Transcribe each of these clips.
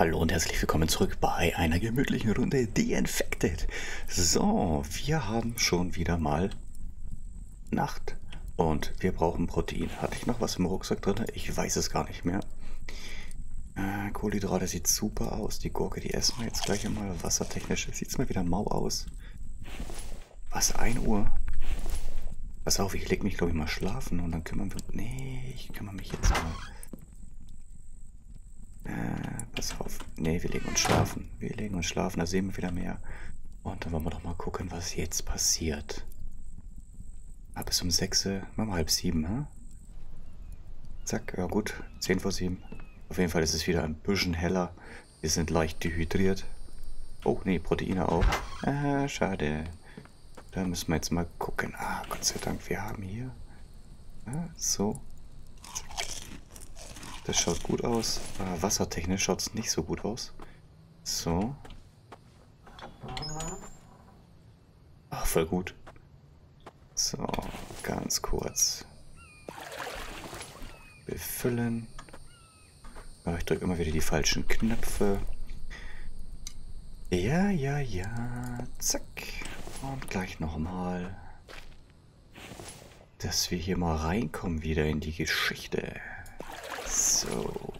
Hallo und herzlich willkommen zurück bei einer gemütlichen Runde The Infected. So, wir haben schon wieder mal Nacht und wir brauchen Protein. Hatte ich noch was im Rucksack drin? Ich weiß es gar nicht mehr. Äh, Kohlenhydrate sieht super aus. Die Gurke, die essen wir jetzt gleich einmal. Wassertechnisch sieht es mal wieder mau aus. Was, 1 Uhr? Pass auf, ich leg mich glaube ich mal schlafen und dann kümmern wir... Nee, ich kümmere mich jetzt mal... Äh, pass auf. Nee, wir legen uns schlafen. Wir legen uns schlafen, da sehen wir wieder mehr. Und dann wollen wir doch mal gucken, was jetzt passiert. Ab bis um 6, machen wir halb sieben, hä? Zack, ja gut, 10 vor 7. Auf jeden Fall ist es wieder ein bisschen heller. Wir sind leicht dehydriert. Oh, nee, Proteine auch. Ah, schade. Da müssen wir jetzt mal gucken. Ah, Gott sei Dank, wir haben hier... Ah, so. Das schaut gut aus. Äh, wassertechnisch schaut es nicht so gut aus. So. Ach, voll gut. So, ganz kurz. Befüllen. Aber ich drücke immer wieder die falschen Knöpfe. Ja, ja, ja. Zack. Und gleich nochmal. Dass wir hier mal reinkommen wieder in die Geschichte. So.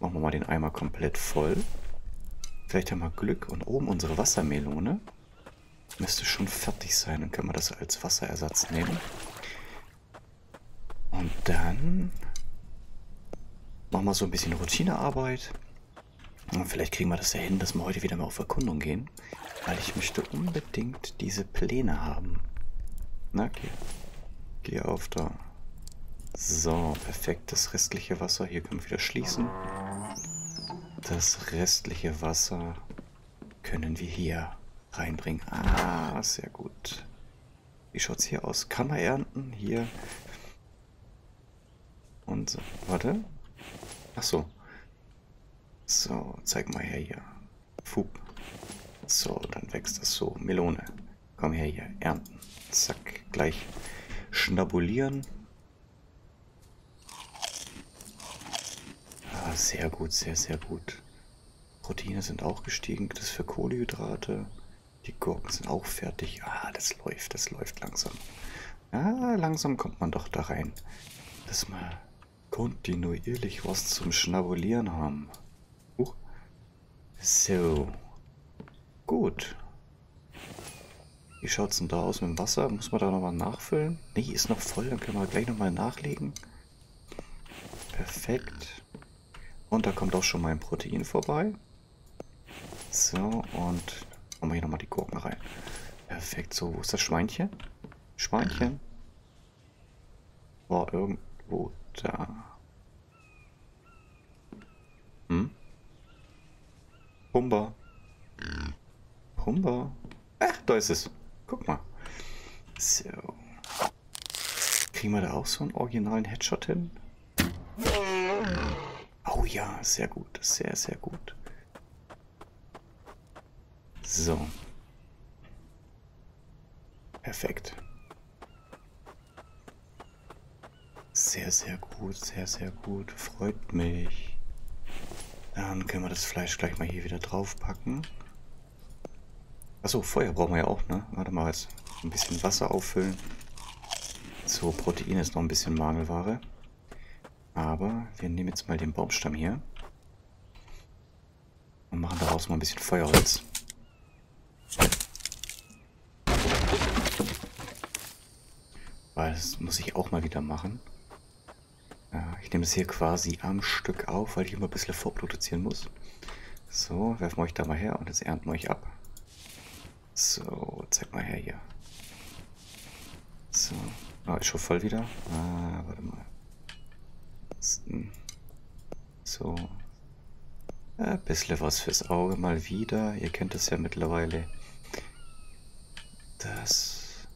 Machen wir mal den Eimer komplett voll. Vielleicht haben wir Glück. Und oben unsere Wassermelone. Müsste schon fertig sein. Dann können wir das als Wasserersatz nehmen. Und dann machen wir so ein bisschen Routinearbeit. Und vielleicht kriegen wir das ja hin, dass wir heute wieder mal auf Erkundung gehen. Weil ich möchte unbedingt diese Pläne haben. Na, okay. Geh auf da. So, perfekt. Das restliche Wasser, hier können wir wieder schließen. Das restliche Wasser können wir hier reinbringen. Ah, sehr gut. Wie schaut es hier aus? Kann man ernten? Hier. Und. Warte. Ach so. So, zeig mal her hier. Fub. So, dann wächst das so. Melone. Komm her hier. Ernten. Zack. Gleich schnabulieren. Sehr gut, sehr, sehr gut. Proteine sind auch gestiegen. Das für Kohlenhydrate. Die Gurken sind auch fertig. Ah, das läuft, das läuft langsam. Ja, langsam kommt man doch da rein. Dass wir kontinuierlich was zum Schnabulieren haben. Uh. So. Gut. Wie schaut es denn da aus mit dem Wasser? Muss man da nochmal nachfüllen? Nee, ist noch voll. Dann können wir gleich nochmal nachlegen. Perfekt. Und da kommt auch schon mein Protein vorbei. So, und machen wir hier nochmal die Gurken rein. Perfekt. So, wo ist das Schweinchen? Schweinchen? War irgendwo da. Hm? Pumba. Pumba. Ach, da ist es. Guck mal. So. Kriegen wir da auch so einen originalen Headshot hin? Oh ja, sehr gut. Sehr, sehr gut. So. Perfekt. Sehr, sehr gut, sehr, sehr gut. Freut mich. Dann können wir das Fleisch gleich mal hier wieder draufpacken. Achso, Feuer brauchen wir ja auch, ne? Warte mal, jetzt ein bisschen Wasser auffüllen. So, Protein ist noch ein bisschen Mangelware. Aber wir nehmen jetzt mal den Baumstamm hier. Und machen daraus mal ein bisschen Feuerholz. Weil das muss ich auch mal wieder machen. Ja, ich nehme es hier quasi am Stück auf, weil ich immer ein bisschen vorproduzieren muss. So, werfen wir euch da mal her und jetzt ernten wir euch ab. So, zeig mal her hier. So, ah, ist schon voll wieder. Ah, warte mal. So. Ein bisschen was fürs Auge mal wieder. Ihr kennt das ja mittlerweile. Das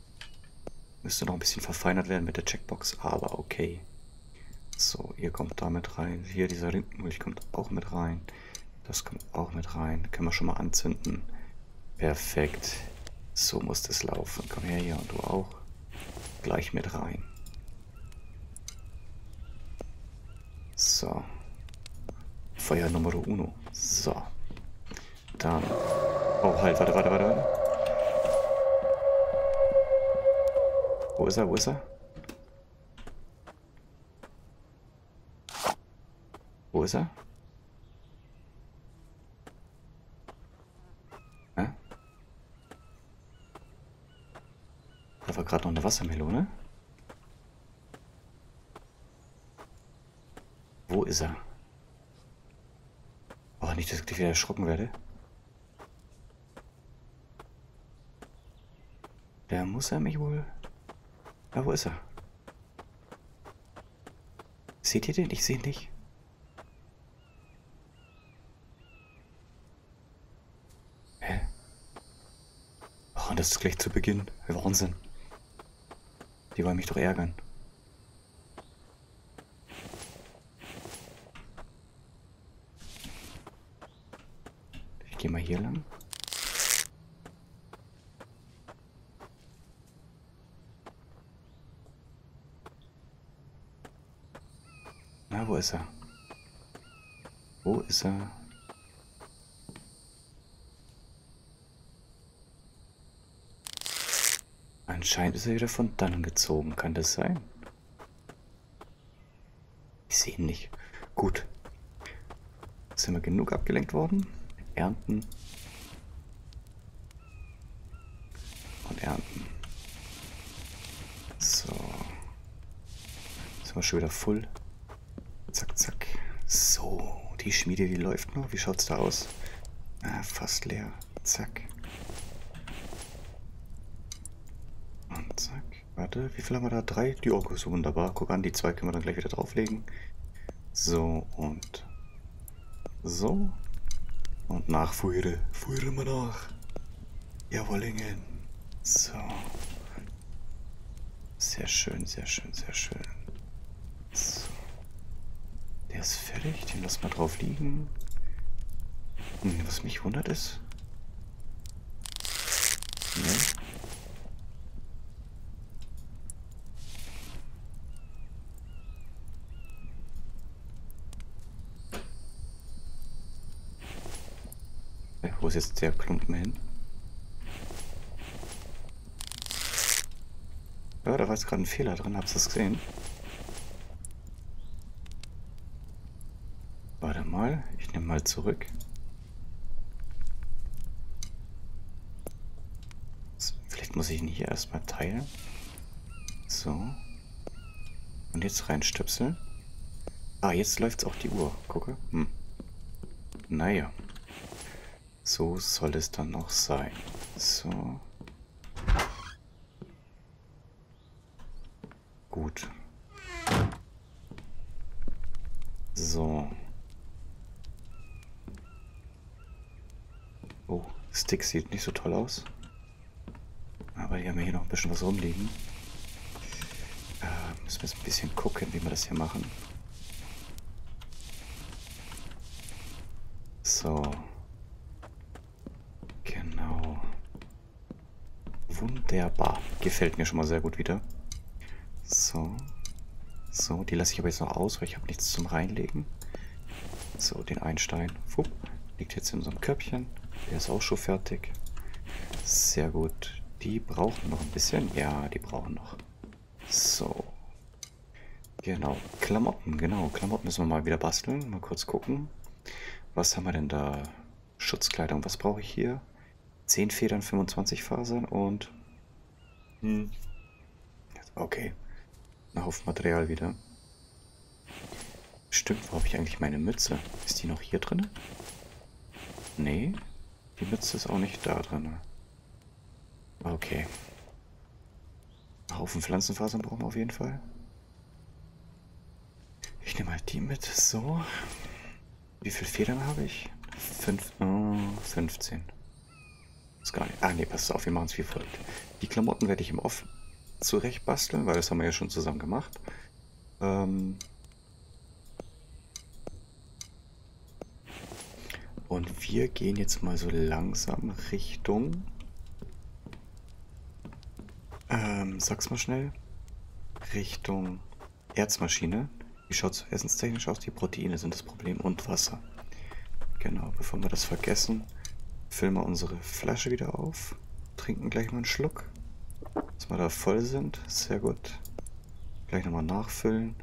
müsste noch ein bisschen verfeinert werden mit der Checkbox, aber okay. So, ihr kommt da mit rein. Hier, dieser Rindenmilch kommt auch mit rein. Das kommt auch mit rein. Können wir schon mal anzünden. Perfekt. So muss das laufen. Komm her hier und du auch. Gleich mit rein. Feuer Nummer uno. So. Dann. Oh, halt, warte, warte, warte. Wo ist er, wo ist er? Wo ist er? Hä? Da war gerade noch eine Wassermelone. Ist er? Oh, nicht, dass ich wieder erschrocken werde. Der muss er mich wohl... Ja, wo ist er? Seht ihr den? Ich sehe ihn nicht. Hä? Oh, und das ist gleich zu Beginn. Wahnsinn. Die wollen mich doch ärgern. Gehe mal hier lang. Na, wo ist er? Wo ist er? Anscheinend ist er wieder von dannen gezogen. Kann das sein? Ich sehe ihn nicht. Gut. Sind wir genug abgelenkt worden? Ernten. Und ernten. So. Jetzt sind wir schon wieder voll. Zack, zack. So, die Schmiede, die läuft noch. Wie schaut's da aus? Ah, fast leer. Zack. Und zack. Warte, wie viel haben wir da? Drei? Die Orko ist wunderbar. Guck an, die zwei können wir dann gleich wieder drauflegen. So, und so. Und nach Fuire. Fuire mal nach. Jawollingen. So. Sehr schön, sehr schön, sehr schön. So. Der ist fertig. Den lassen wir drauf liegen. Hm, was mich wundert ist. Ne? Wo ist jetzt der Klumpen hin? Ja, da war jetzt gerade ein Fehler drin. Hab's das gesehen? Warte mal. Ich nehme mal zurück. Vielleicht muss ich ihn hier erstmal teilen. So. Und jetzt reinstöpseln. Ah, jetzt läuft auch die Uhr. Gucke. Hm. Naja. So soll es dann noch sein. So. Gut. So. Oh, Stick sieht nicht so toll aus. Aber die haben hier noch ein bisschen was rumliegen. Äh, müssen wir jetzt ein bisschen gucken, wie wir das hier machen. So. Wunderbar. Gefällt mir schon mal sehr gut wieder. So. So, die lasse ich aber jetzt noch aus, weil ich habe nichts zum Reinlegen. So, den Einstein. Fupp, liegt jetzt in so einem Körbchen. Der ist auch schon fertig. Sehr gut. Die brauchen noch ein bisschen. Ja, die brauchen noch. So. Genau. Klamotten, genau. Klamotten müssen wir mal wieder basteln. Mal kurz gucken. Was haben wir denn da? Schutzkleidung. Was brauche ich hier? 10 Federn, 25 Fasern und... Hm. Okay. Ein Haufen Material wieder. Stimmt, wo habe ich eigentlich meine Mütze? Ist die noch hier drin? Nee. Die Mütze ist auch nicht da drin. Okay. Ein Haufen Pflanzenfasern brauchen wir auf jeden Fall. Ich nehme mal die mit. So. Wie viele Federn habe ich? Fünf, oh, 15. Ist gar nicht. Ah, nee, passt auf, wir machen es wie folgt. Die Klamotten werde ich im Off zurecht basteln, weil das haben wir ja schon zusammen gemacht. Ähm Und wir gehen jetzt mal so langsam Richtung... Ähm, sag's mal schnell. Richtung Erzmaschine. Wie schaut es essenstechnisch aus? Die Proteine sind das Problem und Wasser. bevor wir das vergessen, füllen wir unsere Flasche wieder auf. Trinken gleich mal einen Schluck. Dass wir da voll sind. Sehr gut. Gleich nochmal nachfüllen.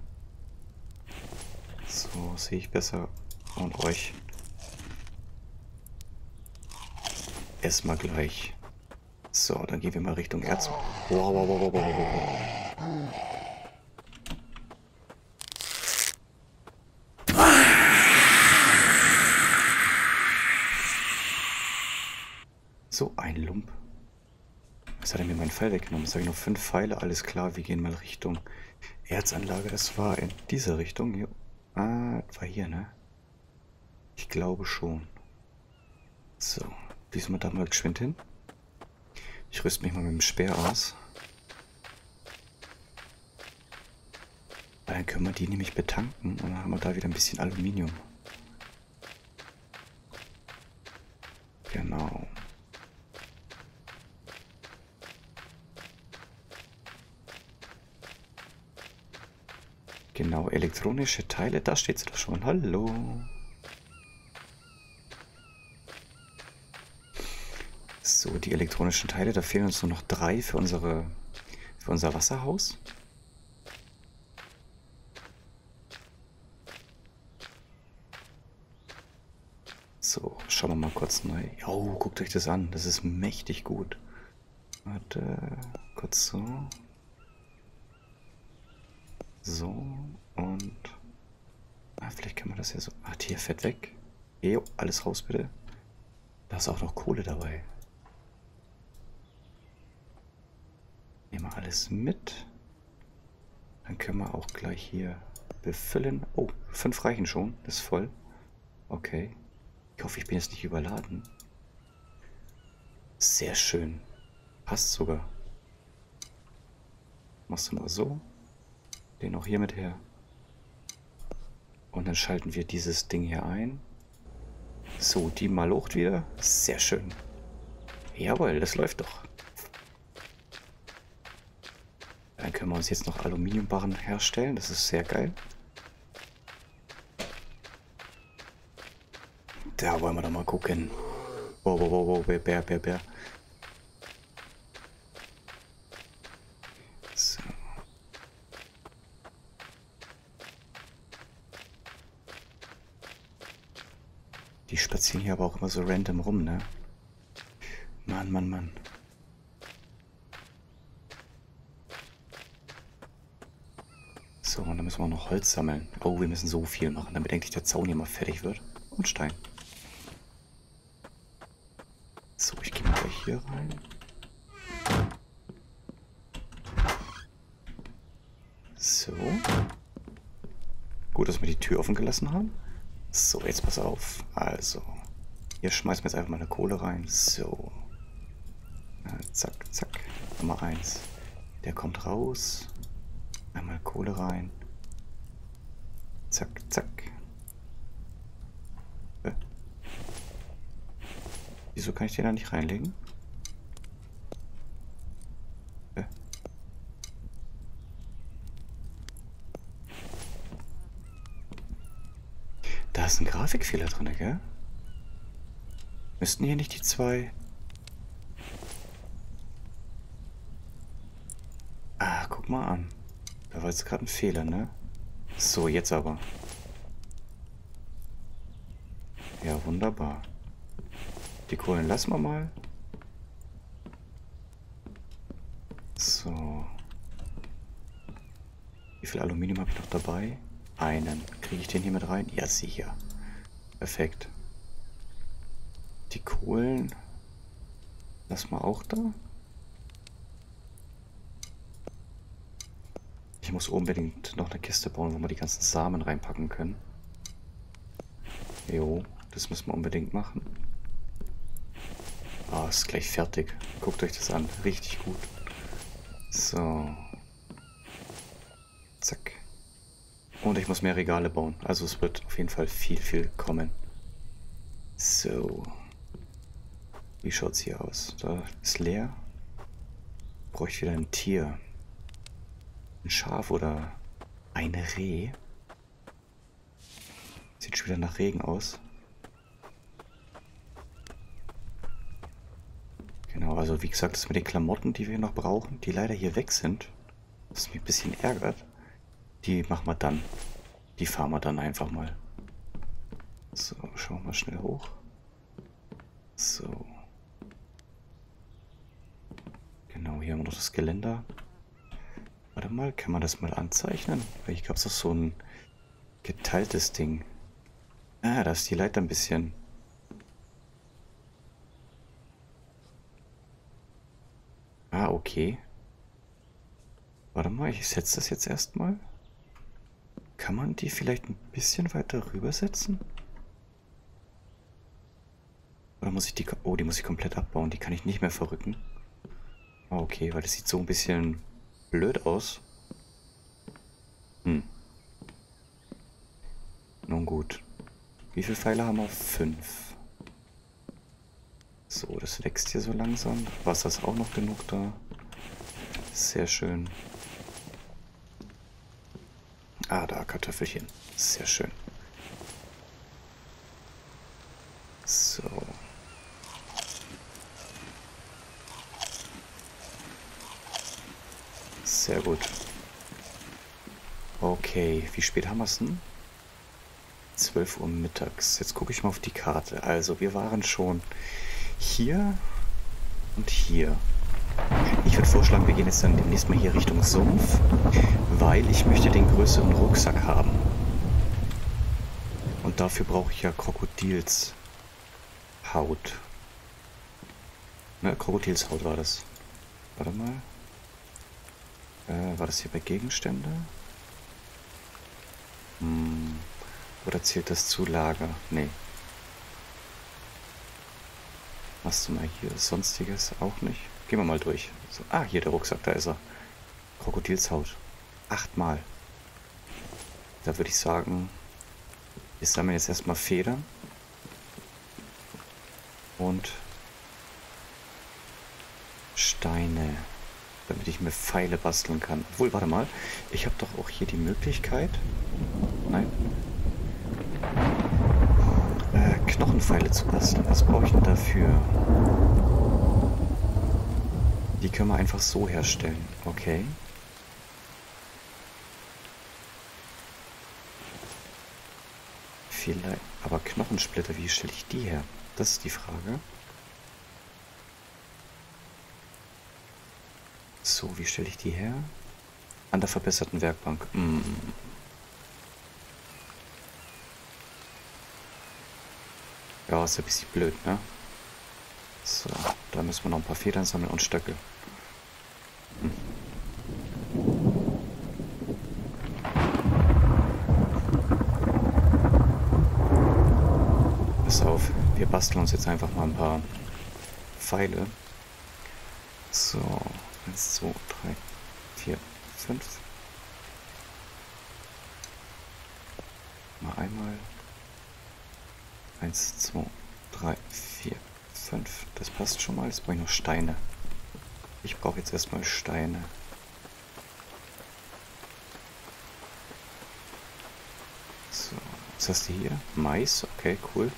So, sehe ich besser. Und euch. Erstmal gleich. So, dann gehen wir mal Richtung Erz. Wow, wow, wow, wow, wow, wow. So ein Lump. Was hat er mir meinen Pfeil weggenommen? Jetzt habe ich noch fünf Pfeile. Alles klar, wir gehen mal Richtung Erzanlage. Das war in diese Richtung. Hier. Ah, war hier, ne? Ich glaube schon. So, düsen wir da mal geschwind hin. Ich rüste mich mal mit dem Speer aus. Dann können wir die nämlich betanken und dann haben wir da wieder ein bisschen Aluminium. Genau. Genau, elektronische Teile, da steht es doch schon. Hallo. So, die elektronischen Teile, da fehlen uns nur noch drei für, unsere, für unser Wasserhaus. So, schauen wir mal kurz neu. Oh, guckt euch das an. Das ist mächtig gut. Warte, kurz so. So, und... Ah, vielleicht kann man das ja so... Ah, Tierfett weg. Jo, alles raus bitte. Da ist auch noch Kohle dabei. Nehmen wir alles mit. Dann können wir auch gleich hier befüllen. Oh, fünf reichen schon. Ist voll. Okay. Ich hoffe, ich bin jetzt nicht überladen. Sehr schön. Passt sogar. Machst du mal so. Den auch hier mit her. Und dann schalten wir dieses Ding hier ein. So, die malocht wieder. Sehr schön. Jawohl, das läuft doch. Dann können wir uns jetzt noch Aluminiumbarren herstellen. Das ist sehr geil. Da wollen wir doch mal gucken. Wow, wow, wow, wow, Bär, Bär, Bär. Die spazieren hier aber auch immer so random rum, ne? Mann, Mann, Mann. So, und dann müssen wir auch noch Holz sammeln. Oh, wir müssen so viel machen, damit endlich der Zaun hier mal fertig wird. Und Stein. So, ich gehe mal hier rein. So. Gut, dass wir die Tür offen gelassen haben. So, jetzt pass auf. Also, hier schmeißen wir jetzt einfach mal eine Kohle rein. So. zack, zack. Nummer 1. Der kommt raus. Einmal Kohle rein. Zack, zack. Äh. Wieso kann ich den da nicht reinlegen? Da ist ein Grafikfehler drin, gell? Müssten hier nicht die zwei... Ah, guck mal an. Da war jetzt gerade ein Fehler, ne? So, jetzt aber. Ja, wunderbar. Die Kohlen lassen wir mal. So. Wie viel Aluminium habe ich noch dabei? Einen. Kriege ich den hier mit rein? Ja, sicher. Perfekt. Die Kohlen lassen wir auch da. Ich muss unbedingt noch eine Kiste bauen, wo wir die ganzen Samen reinpacken können. Jo, das müssen wir unbedingt machen. Ah, ist gleich fertig. Guckt euch das an. Richtig gut. So. Und ich muss mehr Regale bauen. Also es wird auf jeden Fall viel, viel kommen. So. Wie schaut es hier aus? Da ist leer. Brauche ich wieder ein Tier. Ein Schaf oder ein Reh. Sieht schon wieder nach Regen aus. Genau, also wie gesagt, das mit den Klamotten, die wir noch brauchen, die leider hier weg sind, was mich ein bisschen ärgert die machen wir dann. Die fahren wir dann einfach mal. So, schauen wir mal schnell hoch. So. Genau, hier haben wir noch das Geländer. Warte mal, kann man das mal anzeichnen? Weil ich glaube, es ist so ein geteiltes Ding. Ah, da ist die Leiter ein bisschen. Ah, okay. Warte mal, ich setze das jetzt erstmal. Kann man die vielleicht ein bisschen weiter rübersetzen? Oder muss ich die... Oh, die muss ich komplett abbauen. Die kann ich nicht mehr verrücken. Ah, okay, weil das sieht so ein bisschen blöd aus. Hm. Nun gut. Wie viele Pfeile haben wir? Fünf. So, das wächst hier so langsam. Wasser ist auch noch genug da. Sehr schön. Ah, da Kartoffelchen. Sehr schön. So. Sehr gut. Okay, wie spät haben wir es denn? 12 Uhr mittags. Jetzt gucke ich mal auf die Karte. Also, wir waren schon hier und hier. Ich würde vorschlagen, wir gehen jetzt dann demnächst mal hier Richtung Sumpf, weil ich möchte den größeren Rucksack haben. Und dafür brauche ich ja Krokodilshaut. Ne, Krokodilshaut war das. Warte mal. Äh, war das hier bei Gegenstände? Hm. Oder zählt das zu Lager? Nee. Was du mal hier? Sonstiges auch nicht? Gehen wir mal durch. So, ah, hier der Rucksack, da ist er. Krokodilshaut. Achtmal. Da würde ich sagen, wir sammeln jetzt erstmal Federn. Und Steine damit ich mir Pfeile basteln kann. Obwohl, warte mal, ich habe doch auch hier die Möglichkeit... Nein. Äh, Knochenpfeile zu basteln. Was brauche ich denn dafür? Können wir einfach so herstellen. Okay. Vielleicht... Aber Knochensplitter, wie stelle ich die her? Das ist die Frage. So, wie stelle ich die her? An der verbesserten Werkbank. Mm. Ja, ist ein bisschen blöd, ne? So, da müssen wir noch ein paar Federn sammeln und Stöcke. Hm. Pass auf, wir basteln uns jetzt einfach mal ein paar Pfeile. So, 1, 2, 3, 4, 5. Mal einmal. 1, 2, 3, 4, 5. Das passt schon mal. Jetzt brauche ich noch Steine. Ich brauche jetzt erstmal Steine. So, was hast du hier? Mais, okay, cool.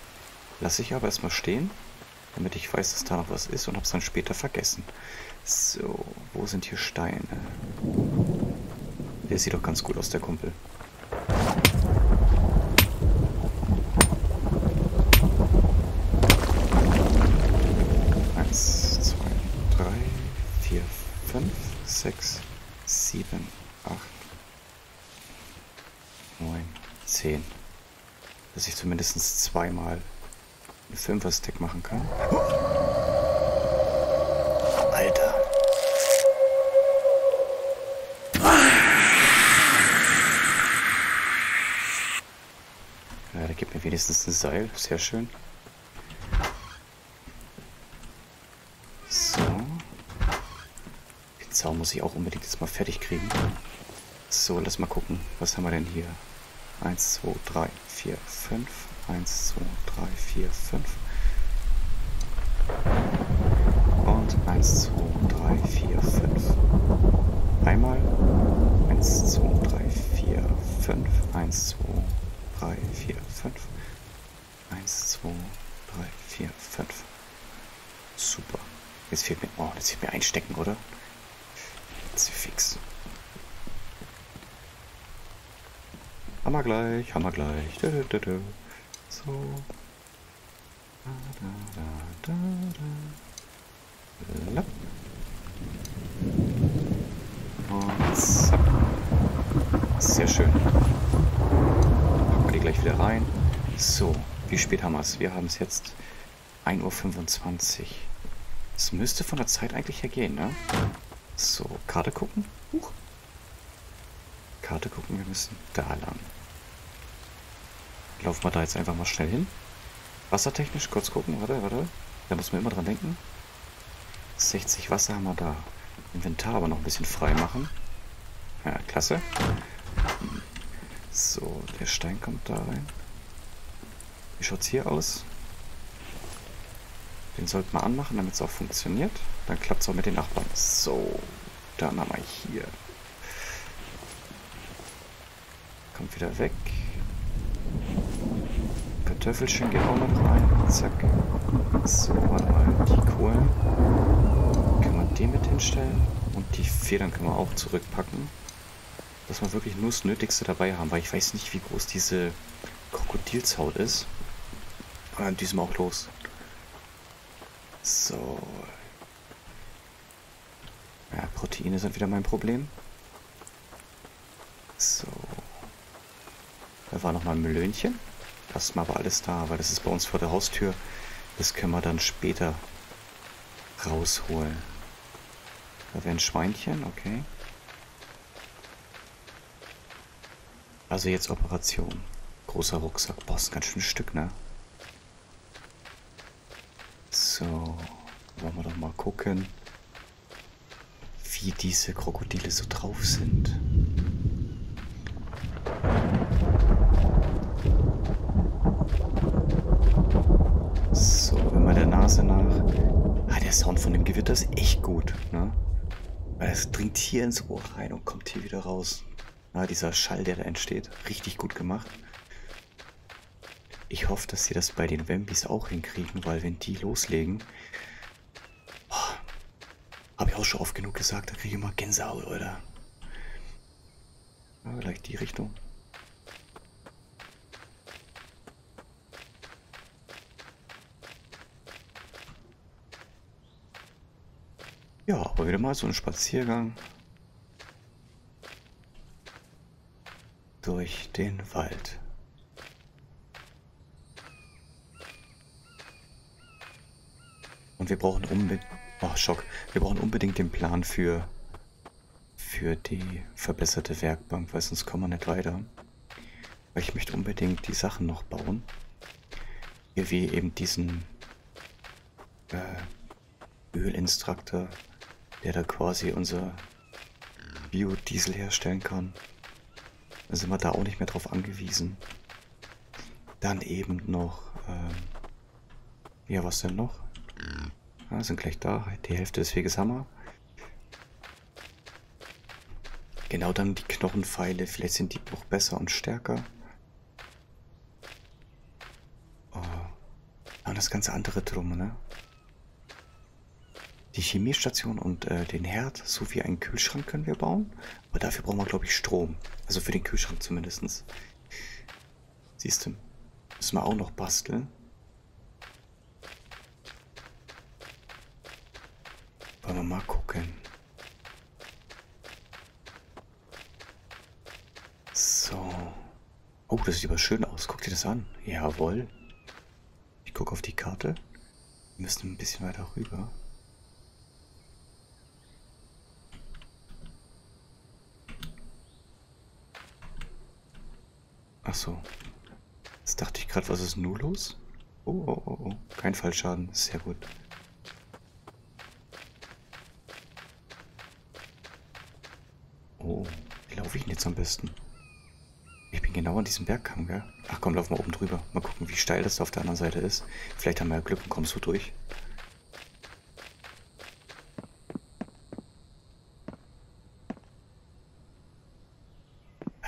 Lasse ich aber erstmal stehen, damit ich weiß, dass da noch was ist und habe es dann später vergessen. So, wo sind hier Steine? Der sieht doch ganz gut aus, der Kumpel. Eins, zwei, drei, vier, fünf, sechs, sieben, acht, neun, zehn. Dass ich zumindest zweimal einen Fünfer-Stack machen kann. Alter. Ja, der gibt mir wenigstens ein Seil. Sehr schön. So. Den Zaun muss ich auch unbedingt jetzt mal fertig kriegen. So, lass mal gucken. Was haben wir denn hier? 1, 2, 3, 4, 5. 1, 2, 3, 4, 5. Und 1, 2, 3, 4, 5. Einmal. 1, 2, 3, 4, 5. 1, 2, 3, 4, 5. 1, 2, 3, 4, 5. Super. Jetzt fehlt mir... Oh, jetzt fehlt mir einstecken, oder? Jetzt fix. Hammer gleich, Hammer gleich. Da, da, da. So. Da, da, da, da, Und zack. Sehr schön. Packen wir die gleich wieder rein. So, wie spät haben wir es? Wir haben es jetzt 1.25 Uhr. Es müsste von der Zeit eigentlich hergehen, ne? So, Karte gucken. Huch. Karte gucken, wir müssen da lang. Laufen wir da jetzt einfach mal schnell hin. Wassertechnisch, kurz gucken, warte, warte. Da muss man immer dran denken. 60 Wasser haben wir da. Inventar aber noch ein bisschen frei machen. Ja, klasse. So, der Stein kommt da rein. Wie schaut's hier aus? Den sollten wir anmachen, damit es auch funktioniert. Dann klappt es auch mit den Nachbarn. So, dann haben wir hier. Kommt wieder weg. Kartoffelchen geht auch noch rein. Zack. So, warte mal. Die Kohlen. Können wir den mit hinstellen. Und die Federn können wir auch zurückpacken. Dass wir wirklich nur das Nötigste dabei haben. Weil ich weiß nicht, wie groß diese Krokodilshaut ist. Aber dann düsen wir auch los. So. Ja, Proteine sind wieder mein Problem. So. Da war nochmal ein Melönchen. Lassen wir aber alles da, weil das ist bei uns vor der Haustür. Das können wir dann später rausholen. Da wäre ein Schweinchen, okay. Also jetzt Operation. Großer Rucksack. Boah, ist ein ganz schönes Stück, ne? So, wollen wir doch mal gucken, wie diese Krokodile so drauf sind. Immer der Nase nach. Ah, der Sound von dem Gewitter ist echt gut, ne? Weil es dringt hier ins Ohr rein und kommt hier wieder raus. Ah, dieser Schall, der da entsteht, richtig gut gemacht. Ich hoffe, dass sie das bei den Wambis auch hinkriegen, weil wenn die loslegen, oh, habe ich auch schon oft genug gesagt, da kriege ich immer Gänsehaut, oder? Ja, vielleicht die Richtung. Ja, aber wieder mal so ein Spaziergang durch den Wald. Und wir brauchen unbedingt... Oh, Schock. Wir brauchen unbedingt den Plan für, für die verbesserte Werkbank, weil sonst kommen wir nicht weiter. Weil ich möchte unbedingt die Sachen noch bauen. Hier wie eben diesen äh, Ölinstruktor, der da quasi unser Biodiesel herstellen kann. Dann sind wir da auch nicht mehr drauf angewiesen. Dann eben noch... Äh, ja, was denn noch? Ja, sind gleich da. Die Hälfte des Weges haben wir. Genau dann die Knochenpfeile. Vielleicht sind die noch besser und stärker. Oh. Und das ganze andere drum, ne? Die Chemiestation und äh, den Herd sowie einen Kühlschrank können wir bauen. Aber dafür brauchen wir, glaube ich, Strom. Also für den Kühlschrank zumindest. Siehst du, müssen wir auch noch basteln. Wollen wir mal gucken. So. Oh, das sieht aber schön aus. Guck dir das an. Jawohl. Ich gucke auf die Karte. Wir müssen ein bisschen weiter rüber. Ach so. Jetzt dachte ich gerade, was ist nur los? Oh, oh, oh, oh. Kein Fallschaden. Sehr gut. laufe ich denn jetzt am besten? Ich bin genau an diesem Bergkamm, gell? Ach komm, laufen wir oben drüber. Mal gucken, wie steil das auf der anderen Seite ist. Vielleicht haben wir ja Glück und kommen so durch.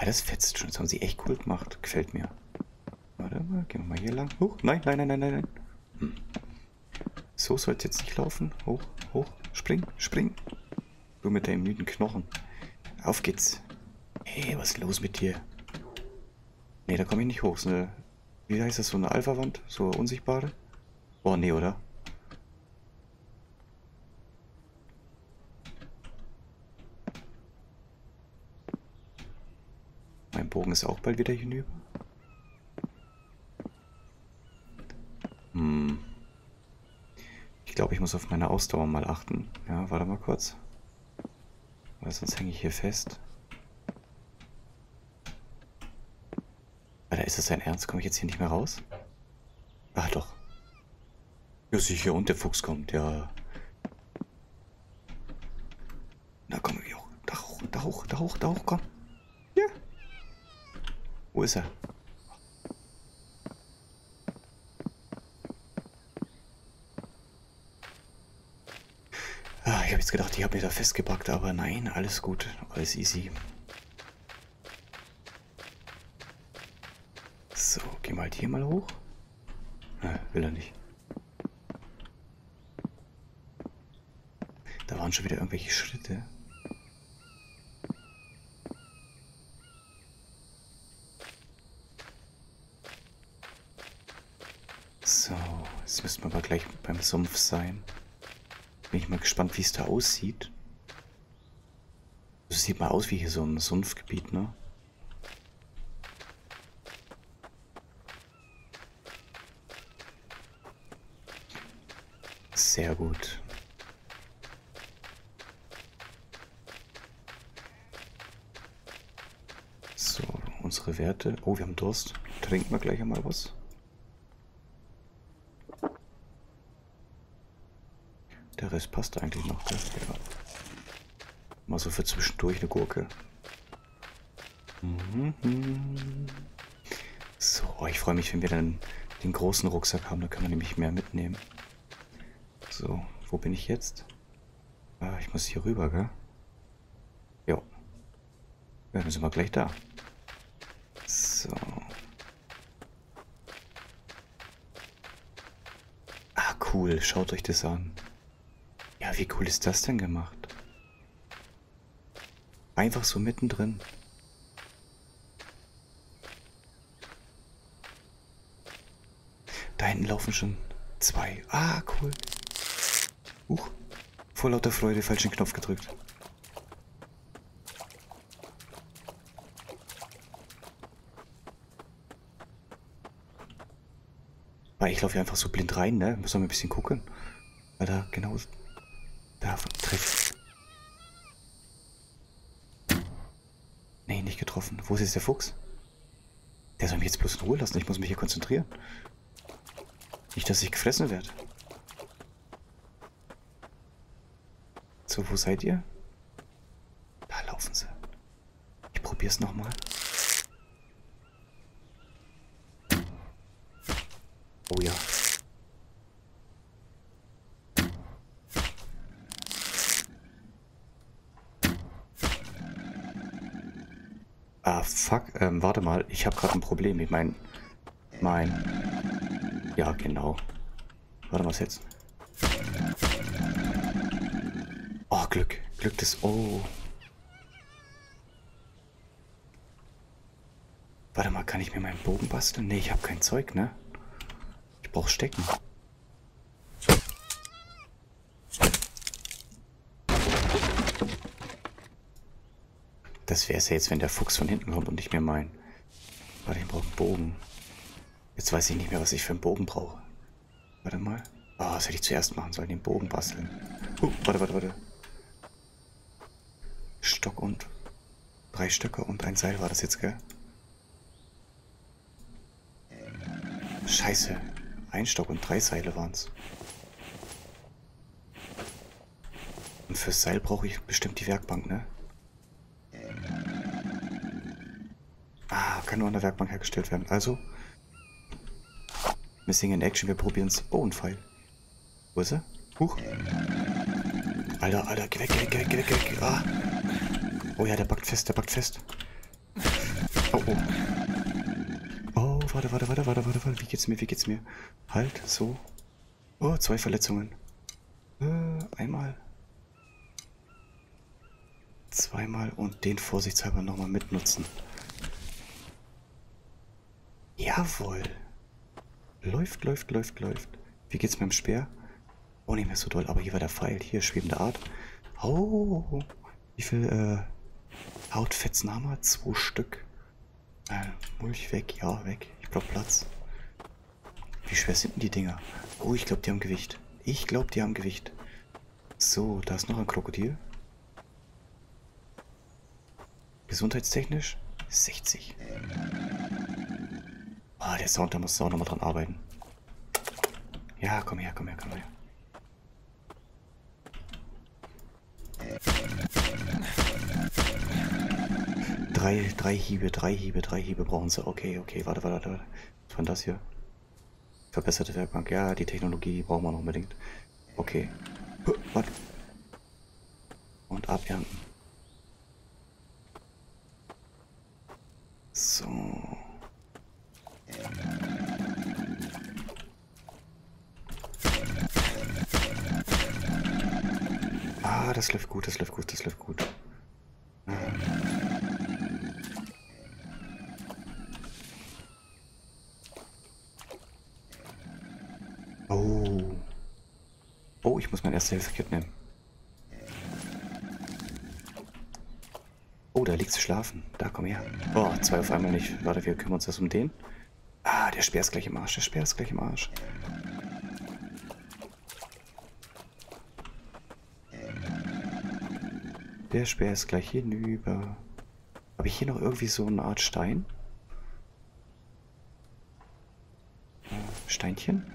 Das fetzt schon. Das haben sie echt cool gemacht. Gefällt mir. Warte mal, gehen wir mal hier lang. Huch, nein, nein, nein, nein, nein. Hm. So soll es jetzt nicht laufen. Hoch, hoch, spring, spring. Du mit deinem müden Knochen. Auf geht's. Hey, was ist los mit dir? Nee, da komme ich nicht hoch. So eine, wie heißt das, so eine Alpha-Wand? So eine unsichtbare? Oh, nee, oder? Bogen ist auch bald wieder hinüber. Hm. Ich glaube, ich muss auf meine Ausdauer mal achten. Ja, warte mal kurz. Weil sonst hänge ich hier fest. Alter, ist das dein Ernst? Komme ich jetzt hier nicht mehr raus? Ach doch. Ja, sicher. Und der Fuchs kommt, ja. Na komm, da hoch, da hoch, da hoch, da hoch, komm. Wo ist er? Ah, ich habe jetzt gedacht, ich habe mich da festgepackt, aber nein, alles gut, alles easy. So, geh mal hier mal hoch. Ah, will er nicht. Da waren schon wieder irgendwelche Schritte. So, jetzt müssten wir aber gleich beim Sumpf sein. Bin ich mal gespannt, wie es da aussieht. Das sieht mal aus wie hier so ein Sumpfgebiet, ne? Sehr gut. So, unsere Werte. Oh, wir haben Durst. Trinken wir gleich einmal was. Rest passt eigentlich noch. Gell? Ja. Mal so für zwischendurch eine Gurke. Mhm. So, ich freue mich, wenn wir dann den großen Rucksack haben. Da können wir nämlich mehr mitnehmen. So, wo bin ich jetzt? Ah, ich muss hier rüber, gell? Jo. Ja, dann sind wir gleich da. So. Ah, cool. Schaut euch das an. Wie cool ist das denn gemacht? Einfach so mittendrin. Da hinten laufen schon zwei. Ah, cool. Huch. Vor lauter Freude falschen Knopf gedrückt. Weil ich laufe hier einfach so blind rein, ne? Muss man ein bisschen gucken. Weil da genau da trifft. Nee, nicht getroffen. Wo ist jetzt der Fuchs? Der soll mich jetzt bloß in Ruhe lassen. Ich muss mich hier konzentrieren. Nicht, dass ich gefressen werde. So, wo seid ihr? Da laufen sie. Ich probier's nochmal. Oh ja. Ah, fuck. Ähm, warte mal. Ich habe gerade ein Problem mit meinem... Mein... Ja, genau. Warte mal, was jetzt? Glück. Glück des... Oh. Warte mal, kann ich mir meinen Bogen basteln? Ne, ich habe kein Zeug, ne? Ich brauche Stecken. Das wäre es ja jetzt, wenn der Fuchs von hinten kommt und nicht mehr mein. Warte, ich brauche einen Bogen. Jetzt weiß ich nicht mehr, was ich für einen Bogen brauche. Warte mal. Oh, was hätte ich zuerst machen sollen? Den Bogen basteln. Uh, warte, warte, warte. Stock und drei Stöcke und ein Seil war das jetzt, gell? Scheiße. Ein Stock und drei Seile waren's. Und fürs Seil brauche ich bestimmt die Werkbank, ne? Ah, kann nur an der Werkbank hergestellt werden. Also, Missing in Action, wir probieren's. Oh, ein Pfeil. Wo ist er? Huch. Alter, Alter, geh weg, geh weg, geh weg, geh weg, geh weg. Ah. Oh ja, der backt fest, der backt fest. Oh, oh. Oh, warte, warte, warte, warte, warte, warte. Wie geht's mir, wie geht's mir? Halt, so. Oh, zwei Verletzungen. Äh, einmal. Zweimal und den vorsichtshalber nochmal mitnutzen. Jawohl. Läuft, läuft, läuft, läuft. Wie geht's mit dem Speer? Oh, nicht mehr so doll, aber hier war der Pfeil. Hier, schwebende Art. Oh, wie viel äh, Hautfetzen haben wir? Zwei Stück. Äh, Mulch weg, ja, weg. Ich brauch Platz. Wie schwer sind denn die Dinger? Oh, ich glaube, die haben Gewicht. Ich glaube, die haben Gewicht. So, da ist noch ein Krokodil. Gesundheitstechnisch 60. Ah, der Sound, da muss auch nochmal dran arbeiten. Ja, komm her, komm her, komm her. Drei, drei Hiebe, drei Hiebe, drei Hiebe brauchen sie. Okay, okay, warte, warte, warte. Was war das hier? Verbesserte Werkbank. Ja, die Technologie brauchen wir noch unbedingt. Okay. Warte. Und abernten. So. Ah, das läuft gut, das läuft gut, das läuft gut. Oh. Oh, ich muss mein Erste-Hilfe-Kit nehmen. Oh, da liegt sie schlafen. Da, komm her. Oh, zwei auf einmal nicht. Warte, wir kümmern uns erst um den. Ah, der Speer ist gleich im Arsch. Der Speer ist gleich im Arsch. Der Speer ist gleich hinüber. Habe ich hier noch irgendwie so eine Art Stein? Steinchen?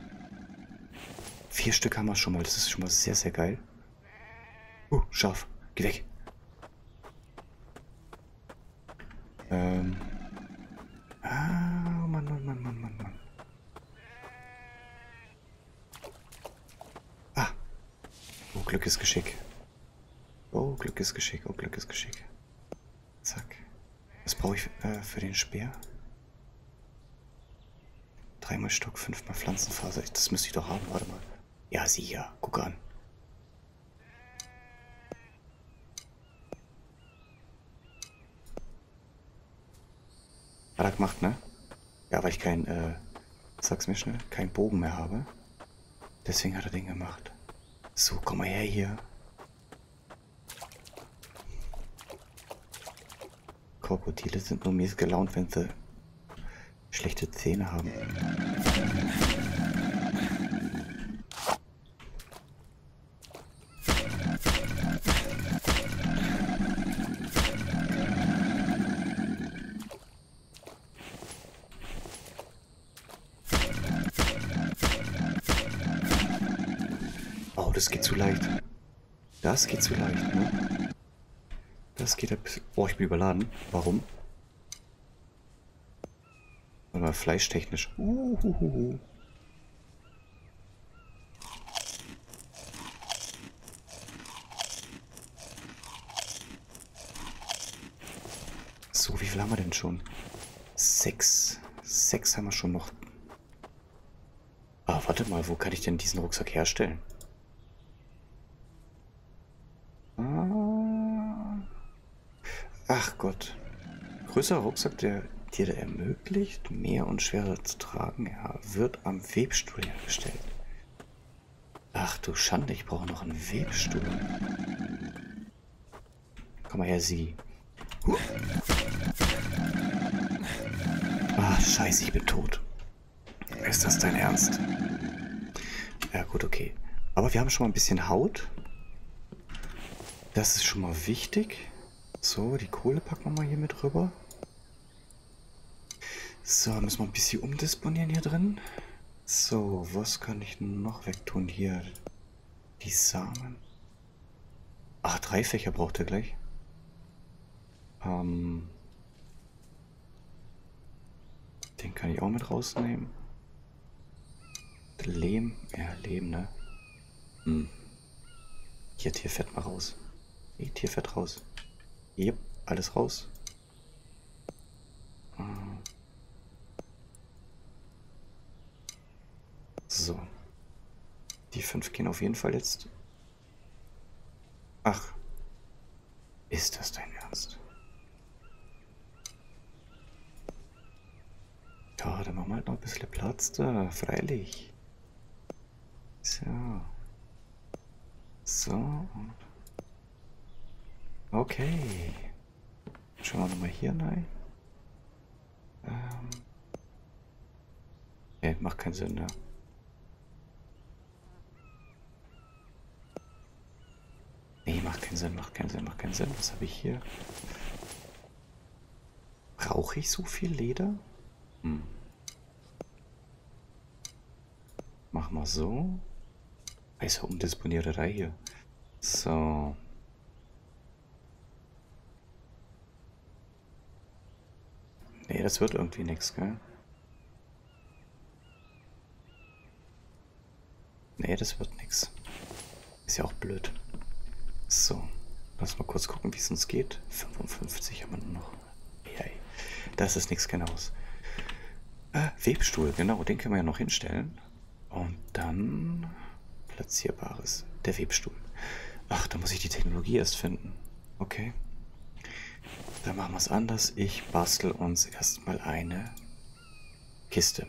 Vier Stück haben wir schon mal. Das ist schon mal sehr, sehr geil. Uh, scharf. Geh weg. Ähm. Ah, Mann, Mann, Mann, Mann, Mann, Mann. Ah. Oh, Glück ist Geschick. Oh, Glück ist Geschick. Oh, Glück ist Geschick. Zack. Was brauche ich äh, für den Speer? Dreimal Stock, fünfmal Pflanzenfaser. Das müsste ich doch haben. Warte mal. Ja, sicher. Guck an. Hat er gemacht, ne? Ja, weil ich kein, äh, sag's mir schnell, keinen Bogen mehr habe. Deswegen hat er den gemacht. So, komm mal her hier. Krokodile sind nur mies gelaunt, wenn sie schlechte Zähne haben. das geht zu leicht. Das geht zu leicht, ne? Das geht ein bisschen... Oh, ich bin überladen. Warum? Mal, fleischtechnisch. Uhuhu. So, wie viel haben wir denn schon? Sechs. Sechs haben wir schon noch. Ah, warte mal, wo kann ich denn diesen Rucksack herstellen? Ach Gott. Größerer Rucksack, der dir ermöglicht, mehr und schwerer zu tragen, ja, wird am Webstuhl hergestellt. Ach du Schande, ich brauche noch einen Webstuhl. Komm mal her, sie. Huh. Ah, scheiße, ich bin tot. Ist das dein Ernst? Ja, gut, okay. Aber wir haben schon mal ein bisschen Haut. Das ist schon mal wichtig. So, die Kohle packen wir mal hier mit rüber. So, müssen wir ein bisschen umdisponieren hier drin. So, was kann ich noch wegtun hier? Die Samen. Ach, drei Fächer braucht er gleich. Ähm, den kann ich auch mit rausnehmen. Lehm, ja, Lehm, ne? Hm. Hier, Tierfett mal raus. Nee, Tierfett raus. Yep, alles raus. So. Die fünf gehen auf jeden Fall jetzt. Ach. Ist das dein Ernst? Ja, dann machen wir halt noch ein bisschen Platz da, freilich. So. So. Okay. Schauen wir nochmal hier rein. Ähm. Nee, macht keinen Sinn, ne? Nee, macht keinen Sinn, macht keinen Sinn, macht keinen Sinn. Was habe ich hier? Brauche ich so viel Leder? Hm. Machen wir so. Heiße Umdisponiererei hier. So. Nee, das wird irgendwie nichts, gell? Nee, das wird nichts. Ist ja auch blöd. So. Lass mal kurz gucken, wie es uns geht. 55 haben wir nur noch. Hey, das ist nichts genaues. Äh, Webstuhl, genau, den können wir ja noch hinstellen. Und dann platzierbares. Der Webstuhl. Ach, da muss ich die Technologie erst finden. Okay. Dann machen wir es anders. Ich bastel uns erstmal eine Kiste.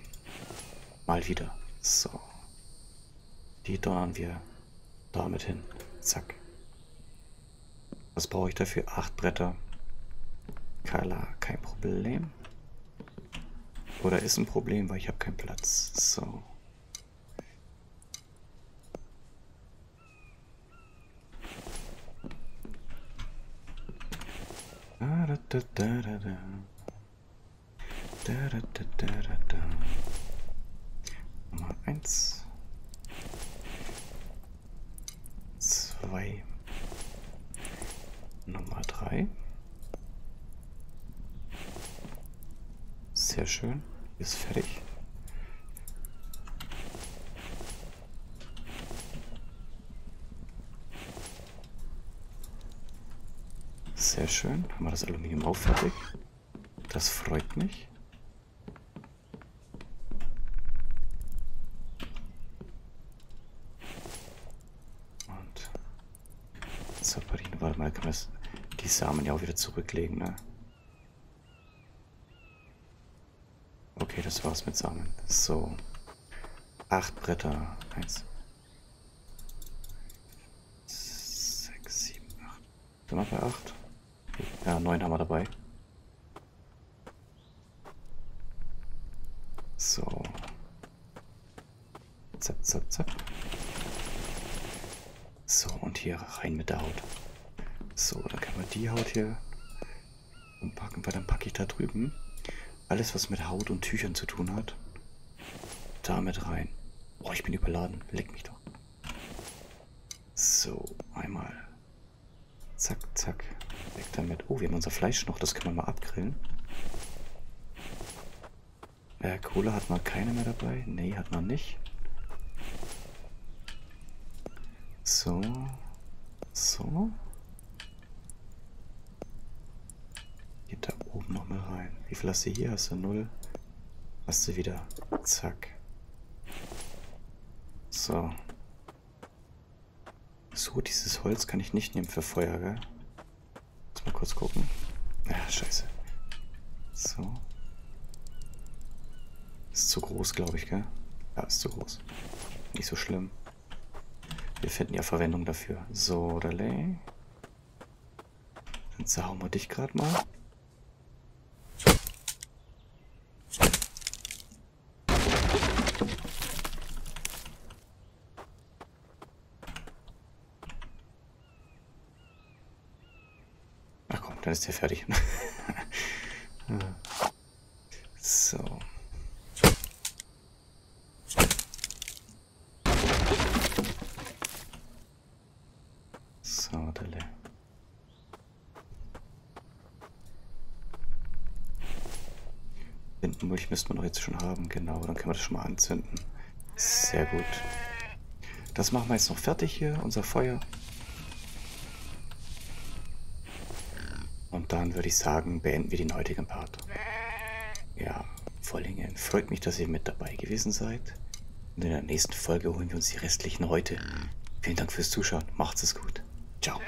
Mal wieder. So. Die donnern wir damit hin. Zack. Was brauche ich dafür? Acht Bretter. Kala, kein Problem. Oder ist ein Problem, weil ich habe keinen Platz. So. Da, da, da, da, da, da. Da, da, da, da. Nummer eins. Zwei. Nummer drei. Sehr schön. Ist fertig. Sehr schön. Haben wir das Aluminium auch fertig. Das freut mich. Und Zaparine, warte mal, kann man die Samen ja auch wieder zurücklegen, ne? Okay, das war's mit Samen. So. Acht Bretter. Eins. Sechs, sieben, acht. Sind wir bei acht? Ja, neun haben wir dabei. So. Zap, zap, zap. So, und hier rein mit der Haut. So, dann können wir die Haut hier umpacken, weil dann packe ich da drüben alles, was mit Haut und Tüchern zu tun hat, damit rein. Oh, ich bin überladen. Leck mich doch. So, einmal. Zack, zack. Weg damit. Oh, wir haben unser Fleisch noch. Das können wir mal abgrillen. Äh, Kohle hat man keine mehr dabei. Nee, hat man nicht. So. So. Geht da oben nochmal rein. Wie viel hast du hier? Hast du null? Hast du wieder. Zack. So. So, dieses Holz kann ich nicht nehmen für Feuer, gell? Mal kurz gucken. Ja, scheiße. So. Ist zu groß, glaube ich, gell? Ja, ist zu groß. Nicht so schlimm. Wir finden ja Verwendung dafür. So, Relay. Dann zerhauen wir dich gerade mal. Dann ist der fertig. so. Delle. Lindenmulch müssten wir doch jetzt schon haben. Genau, dann können wir das schon mal anzünden. Sehr gut. Das machen wir jetzt noch fertig hier, unser Feuer. Würde ich sagen, beenden wir den heutigen Part. Ja, Vollingen, freut mich, dass ihr mit dabei gewesen seid. Und in der nächsten Folge holen wir uns die restlichen heute. Vielen Dank fürs Zuschauen. Macht's es gut. Ciao.